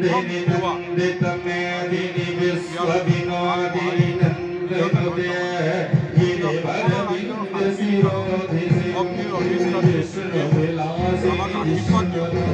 देने देवा देतमेति निविश्व